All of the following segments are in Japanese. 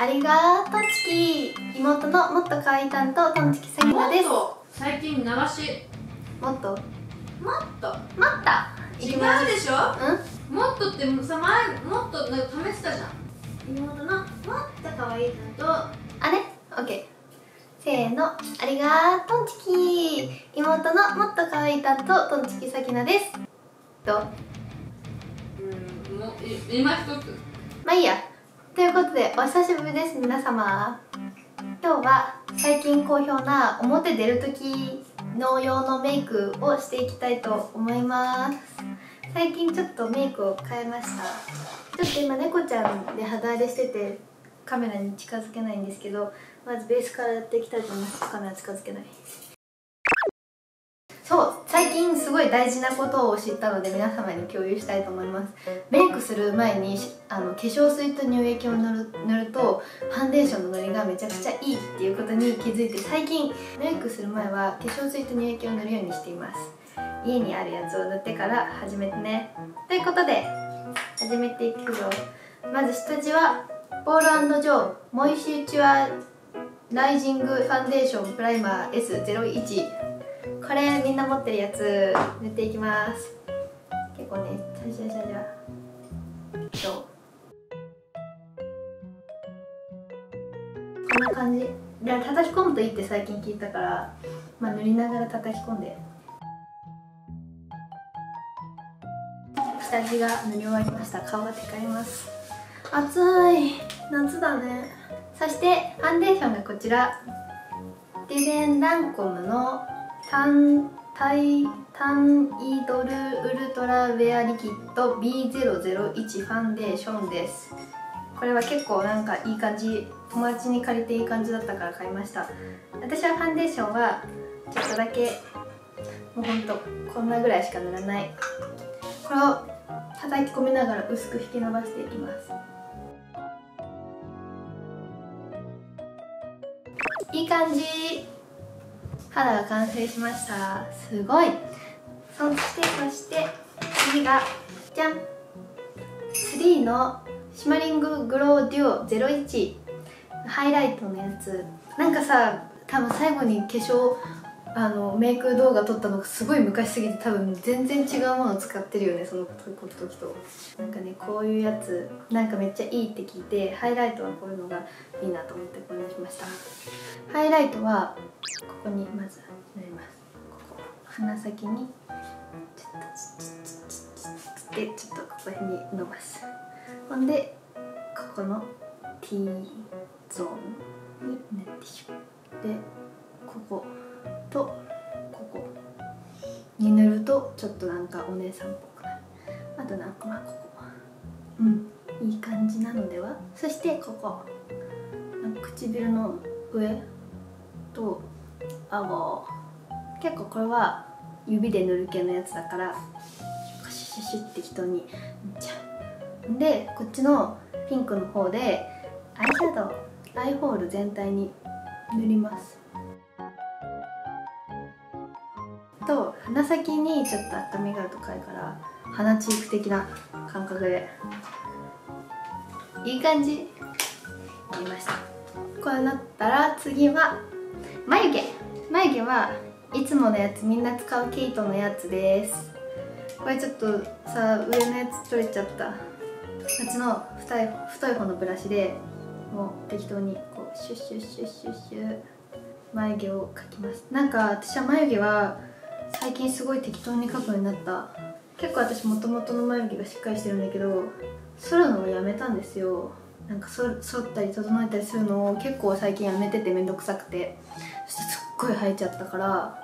ありがとんちき妹のもっと可愛い担当とんちきさきなです。も最近流し。っと？もっと？もっと？違うでしょ？うもっとってさ前もっとなんか試してたじゃん。妹のもっと可愛い担んあれ？オッケーせーの。ありがとんちき妹のもっと可愛い担当とんちきさきなです。と当うんもうい今一つ。まあいいやということでお久しぶりです皆様。今日は最近好評な表出る時の用のメイクをしていきたいと思います。最近ちょっとメイクを変えました。ちょっと今猫ちゃんで肌荒れしててカメラに近づけないんですけどまずベースからやっていきたいと思います。カメラ近づけない。ですそう最近すごい大事なことを知ったので皆様に共有したいと思います。メイクする前にあの化粧水と乳液を塗る塗るとファンデーションの塗りがめちゃくちゃいいっていうことに気づいて最近メイクする前は化粧水と乳液を塗るようにしています。家にあるやつを塗ってから始めてね。ということで始めていくよまず下地はポールジョー。モイシュチュアライジングファンデーションプライマー S01 これみんな持ってるやつ塗っていきます。結構ねシャシャシャシャどう。こんな感じ。で叩き込むといいって最近聞いたからまあ塗りながら叩き込んで。下地が塗り終わりました。顔がテカります。暑い。夏だね。そしてファンデーションがこちら。ディゼンランコムのタンタイタンイドルウルトラウェアリキッド B001 ファンデーションです。これは結構なんかいい感じ友達に借りていい感じだったから買いました。私はファンデーションはちょっとだけもうほんとこんなぐらいしか塗らない。これを叩き込みながら薄く引き伸ばしていきます。いい感じ。肌が完成しました。すごい。そしてそして次がじゃん。3のシマリンググローデュオ01ハイライトのやつ。なんかさ多分最後に化粧あのメイク動画撮ったのがすごい昔すぎて多分全然違うものを使ってるよねその時となんかねこういうやつなんかめっちゃいいって聞いてハイライトはこういうのがいいなと思ってこれにしました。ハイライトはここにまず塗ります。ここ鼻先にちょっとでちょっとここ辺に伸ばす。ほんでここの T ゾーンに塗ってしまう。でこことここに塗るとちょっとなんかお姉さんっぽくなるあとなんかまあここ。うん。いい感じなのでは？そしてここ。唇の上と顎。結構これは指で塗る系のやつだからシュシュシュって適当に塗っちゃ。うでこっちのピンクの方でアイシャドウアイホール全体に塗りますと鼻先にちょっと赤みがあるとかいから鼻チーク的な感覚で。いい感じ。やりました。こうなったら次は眉毛。眉毛はいつものやつみんな使うケイトのやつです。これちょっとさ上のやつ取れちゃった。こっちの太い太い方のブラシでもう適当にこうシュッシュッシュッシュッシュ眉毛を描きます。なんか私は眉毛は最近すごい適当に描くようになった。結構私もともとの眉毛がしっかりしてるんだけど剃るのをやめたんですよ。なんか剃ったり整えたりするのを結構最近やめててめんどくさくて。そしてすっごい生えちゃったから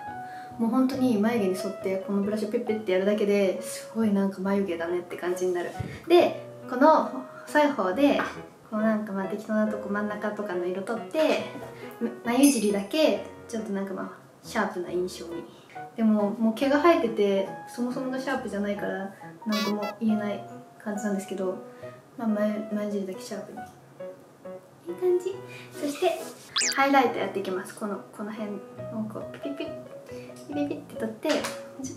もう本当に眉毛に沿ってこのブラシをペッペってやるだけですごいなんか眉毛だねって感じになる。でこの細い方でこうなんかまあ適当なとこ真ん中とかの色取って眉尻だけちょっとなんかまあシャープな印象にでももう毛が生えててそもそもがシャープじゃないから何とも言えない感じなんですけど、まあ、眉眉尻だけシャープに。いい感じ。そしてハイライトやっていきます。このこの辺をこうピピピピピピって取ってちょ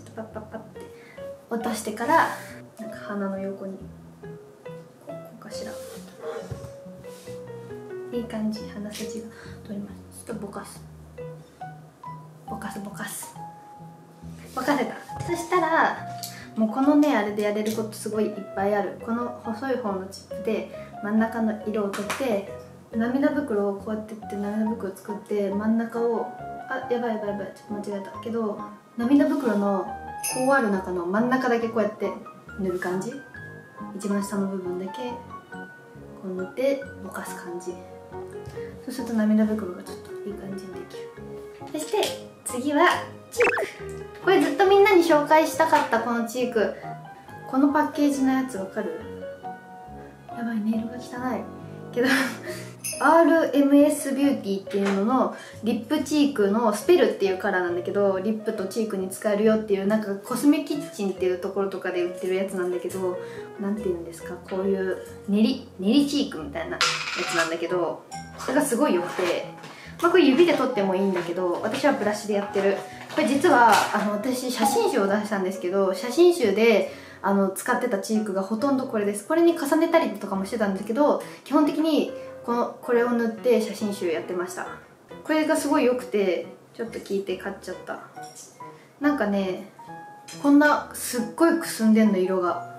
っとパッパッパッって落としてからなんか鼻の横にこうかしら。いい感じ。鼻筋が取ります。ちょっとぼかす。ぼかすぼかすぼかせた。そしたらもうこのねあれでやれることすごいいっぱいある。この細い方のチップで真ん中の色を取って涙袋をこうやってって涙袋を作って真ん中をあやばいやばいやばいちょっと間違えた。けど涙袋のこうある中の真ん中だけこうやって塗る感じ。一番下の部分だけこう塗ってぼかす感じ。そうすると涙袋がちょっといい感じにできる。そして次はチーク。これずっとみんなに紹介したかったこのチーク。このパッケージのやつわかる？やばいネイルが汚い。けど RMS ビューティーっていうののリップチークのスペルっていうカラーなんだけどリップとチークに使えるよっていうなんかコスメキッチンっていうところとかで売ってるやつなんだけど何て言うんですか？こういう練り練りチークみたいなやつなんだけどこれがすごい良くて、まあ、これ指で取ってもいいんだけど私はブラシでやってる。これ実はあの私写真集を出したんですけど写真集であの使ってたチークがほとんどこれです。これに重ねたりとかもしてたんですけど基本的にこのこれを塗って写真集やってました。これがすごい良くてちょっと聞いて買っちゃった。なんかねこんなすっごいくすんでんの色が。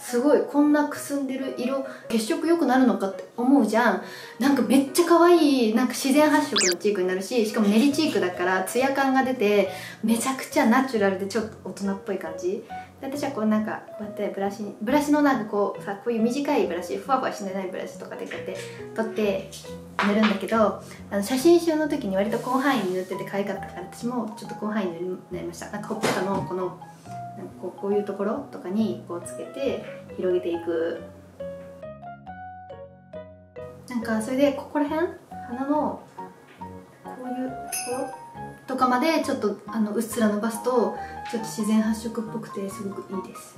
すごいこんなくすんでる色血色良くなるのかって思うじゃん。なんかめっちゃ可愛いなんか自然発色のチークになるししかも練りチークだからツヤ感が出てめちゃくちゃナチュラルでちょっと大人っぽい感じ。私はこうなんかこうやってブラシブラシのなんかこうさこういう短いブラシふわふわしないブラシとかでこうやって取って塗るんだけどあの写真集の時に割と広範囲に塗ってて可愛かったから私もちょっと広範囲に塗りました。なんかほっぺたのこのこうこういうところとかにこうつけて広げていく。なんかそれでここら辺鼻のこういうところとかまでちょっとあのうっすら伸ばすとちょっと自然発色っぽくてすごくいいです。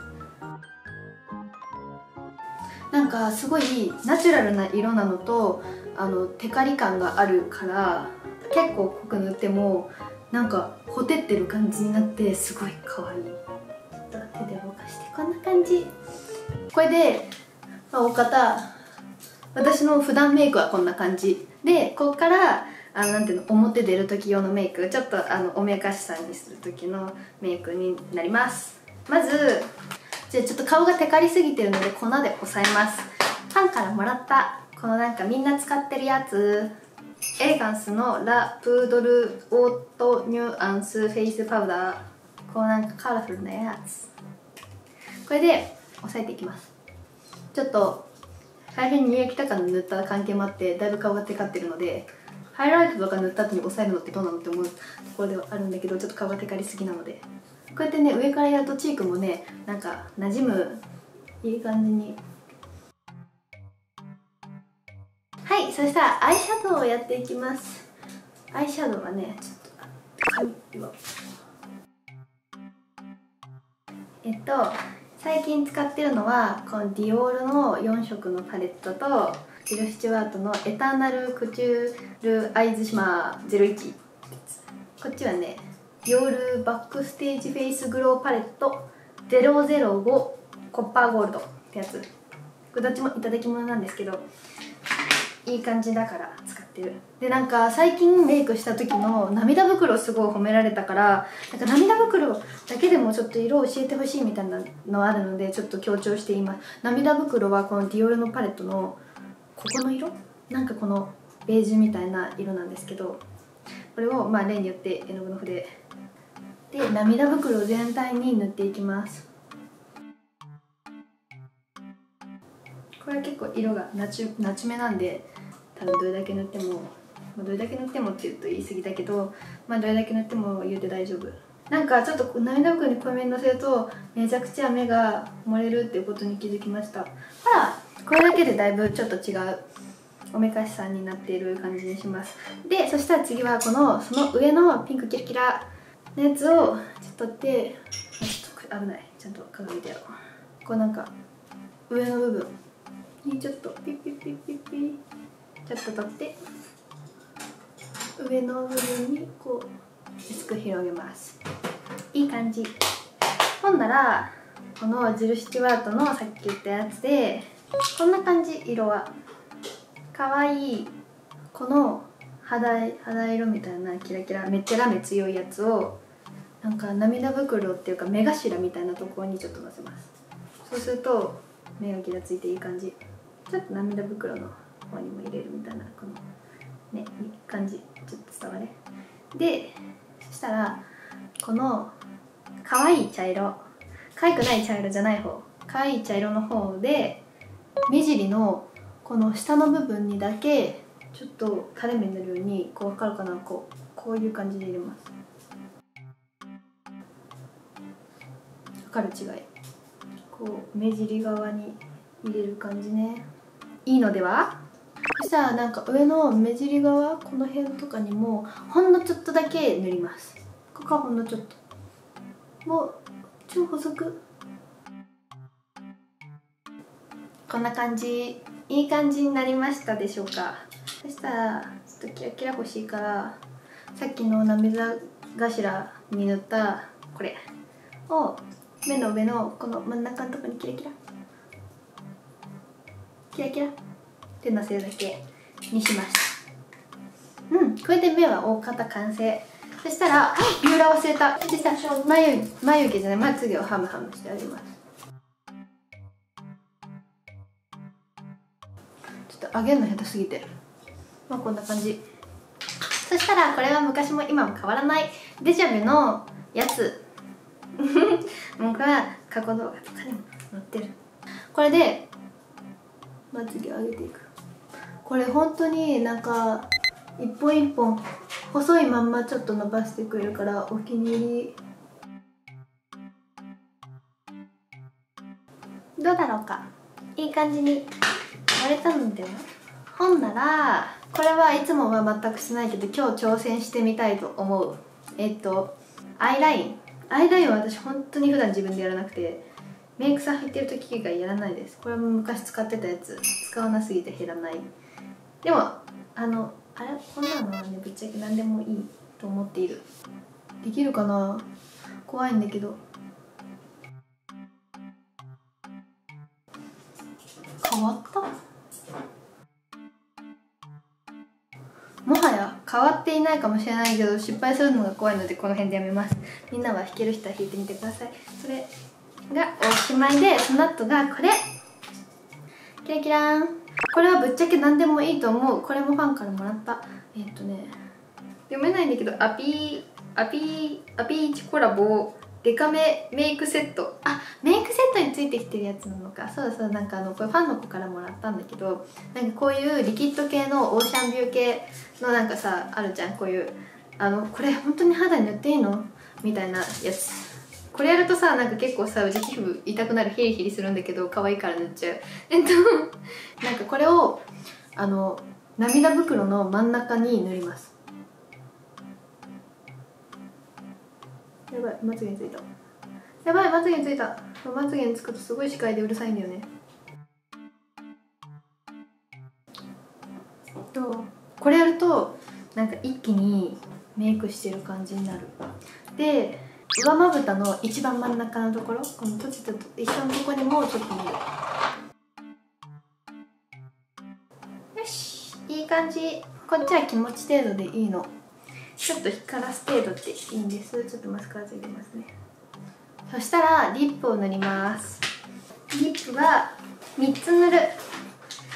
なんかすごいナチュラルな色なのとあのテカリ感があるから結構濃く塗ってもなんかほてってる感じになってすごい可愛い。手で動かしてこんな感じ。これで、まあ、お方私の普段メイクはこんな感じ。でここからあのなんていうの表出る時用のメイク。ちょっとあのおめかしさんにする時のメイクになります。まずじゃあちょっと顔がテカりすぎてるので粉で押さえます。ファンからもらった。このなんかみんな使ってるやつ。エレガンスのラ・プードルオートニュアンスフェイスパウダー。こうなんかカラフルなやつ。これで押さえていきます。ちょっと最初に乳液とか塗った関係もあってだいぶ顔がテカってるのでハイライトとか塗った後に押さえるのってどうなのって思うところではあるんだけどちょっと顔がテカりすぎなので。こうやってね上からやるとチークもねなんか馴染むいい感じに。はいそしたらアイシャドウをやっていきます。アイシャドウはねちょっとえっと最近使ってるのはこのディオールの4色のパレットとジル・スチュワートのエターナル・クチュール・アイズ・シマー01こっちはねディオール・バックステージ・フェイス・グローパレット005コッパーゴールドってやつ。これどっちもいただき物なんですけどいい感じだから。ってるでなんか最近メイクした時の涙袋すごい褒められたからなんか涙袋だけでもちょっと色を教えてほしいみたいなのあるのでちょっと強調しています涙袋はこのディオールのパレットのここの色？なんかこのベージュみたいな色なんですけどこれをまあ例によって絵の具の筆。で涙袋全体に塗っていきます。これは結構色がなちなちめなんで多分どれだけ塗ってもどれだけ塗ってもって言うと言い過ぎだけどまあどれだけ塗っても言うて大丈夫。なんかちょっと涙袋に濃いめにのせるとめちゃくちゃ目が漏れるっていうことに気づきました。ほらこれだけでだいぶちょっと違うおめかしさんになっている感じにします。でそしたら次はこのその上のピンクキラキラのやつをちょっと取ってちょっと危ない。ちゃんと鏡でやろうこうなんか上の部分にちょっとピッピッピッピッピちょっと取って上の部分にこう薄く広げます。いい感じ。ほんならこのジル・スチュワートのさっき言ったやつでこんな感じ色は。かわいい。この肌肌色みたいなキラキラめっちゃラメ強いやつをなんか涙袋っていうか目頭みたいなところにちょっとのせます。そうすると目がギラついていい感じ。ちょっと涙袋の方にも入れるみたいなこのね感じちょっと伝われでそしたらこの可愛い茶色可愛くない茶色じゃない方可愛い茶色の方で目尻のこの下の部分にだけちょっと垂れ目になるようにこう分かるかな？こうこういう感じで入れます。分かる違い？こう目尻側に入れる感じね。いいのでは？そしたらなんか上の目尻側この辺とかにもほんのちょっとだけ塗ります。ここはほんのちょっと。もう超細く。こんな感じ。いい感じになりましたでしょうか。そしたらちょっとキラキラ欲しいからさっきの涙頭に塗ったこれを目の上のこの真ん中のところにキラキラ。キラキラ。ってのせるだけにします。うんこれで目は大方完成。そしたらビューラー忘れた。そしたら眉眉毛じゃない。まつげをハムハムしてあげます。ちょっと揚げるの下手すぎて。まあこんな感じ。そしたらこれは昔も今も変わらない。デジャビュのやつ。もうこれは過去動画とかにも載ってる。これでまつげを上げていく。これ本当になんか一本一本細いまんまちょっと伸ばしてくれるからお気に入り。どうだろうか？いい感じに割れたのでは？ほんならこれはいつもは全くしないけど今日挑戦してみたいと思う。えっとアイライン。アイラインは私本当に普段自分でやらなくてメイクさん入ってる時以外やらないです。これも昔使ってたやつ。使わなすぎて減らないでもあのあれ？こんなのはねぶっちゃけ何でもいいと思っている。できるかな？怖いんだけど。変わった？もはや変わっていないかもしれないけど失敗するのが怖いのでこの辺でやめます。みんなは弾ける人は弾いてみてください。それがおしまいでその後がこれ。キラキラーン。これはぶっちゃけ何でもいいと思う。これもファンからもらった。えっとね。読めないんだけどアピーアピーアピーチコラボデカめメイクセット。あメイクセットについてきてるやつなのか。そうだそうだ。なんかあのこれファンの子からもらったんだけどなんかこういうリキッド系のオーシャンビュー系のなんかさあるじゃん。こういうあのこれ本当に肌に塗っていいの？みたいなやつ。これやるとさなんか結構さうち皮膚痛くなるヒリヒリするんだけど可愛いから塗っちゃう。えっと なんかこれをあの涙袋の真ん中に塗ります。やばいまつげについた。やばいまつげについた。まつげにつくとすごい視界でうるさいんだよね。とこれやるとなんか一気にメイクしてる感じになる。で上まぶたの一番真ん中のところこの閉じたと一緒のところにもちょっと塗る。よしいい感じ。こっちは気持ち程度でいいの。ちょっと光らす程度っていいんです。ちょっとマスカラついてますね。そしたらリップを塗ります。リップは3つ塗る。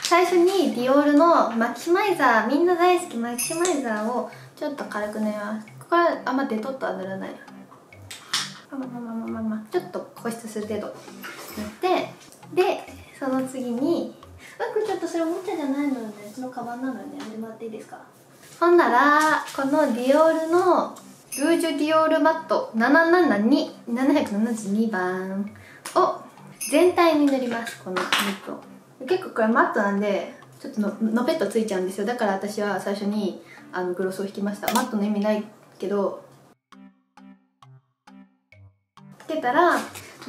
最初にディオールのマキシマイザーみんな大好きマキシマイザーをちょっと軽く塗ります。ここはあんまデトッとは塗らない。まあまあまあまあまあまあちょっと保湿する程度塗ってでその次に僕ちょっとそれおもちゃじゃないのよねうちのカバンなのよね。やってもらっていいですか？ほんならこのディオールのルージュディオールマット772772番を全体に塗りますこのリップを。結構これマットなんでちょっとののぺっとついちゃうんですよ。だから私は最初にあのグロスを引きました。マットの意味ないけどけたら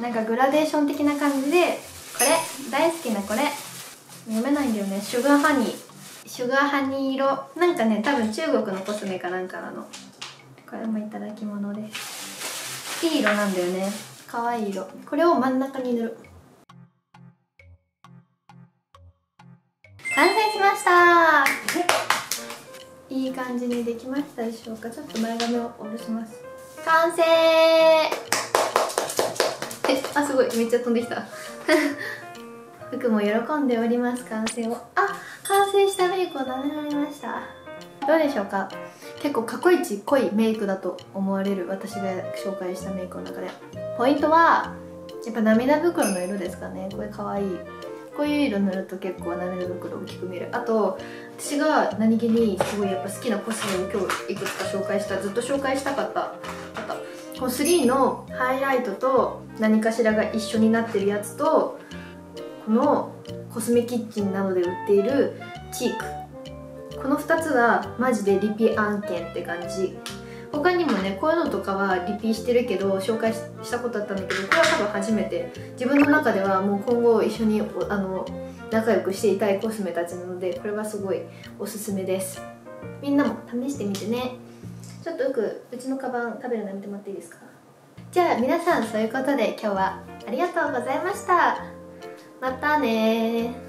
なんかグラデーション的な感じでこれ大好きなこれ読めないんだよね。シュガーハニー。シュガーハニー色。なんかね多分中国のコスメかなんかなの。これもいただき物で。すいい色なんだよね。可愛い色。これを真ん中に塗る。完成しました。いい感じにできましたでしょうか。ちょっと前髪を下ろします。完成。あすごいめっちゃ飛んできた。服も喜んでおります完成を。あ完成したメイクを舐められました。どうでしょうか？結構過去一濃いメイクだと思われる私が紹介したメイクの中で。ポイントはやっぱ涙袋の色ですかね。これかわい。いこういう色塗ると結構涙袋大きく見える。あと私が何気にすごいやっぱ好きなコスメを今日いくつか紹介したずっと紹介したかったこの3のハイライトと何かしらが一緒になってるやつとこのコスメキッチンなどで売っているチーク。この2つはマジでリピ案件って感じ。他にもねこういうのとかはリピしてるけど紹介したことあったんだけどこれは多分初めて。自分の中ではもう今後一緒にあの仲良くしていたいコスメたちなのでこれはすごいおすすめです。みんなも試してみてね。ちょっとよくうちのカバン食べるのやめてもらっていいですか？じゃあ皆さんそういうことで今日はありがとうございました。またね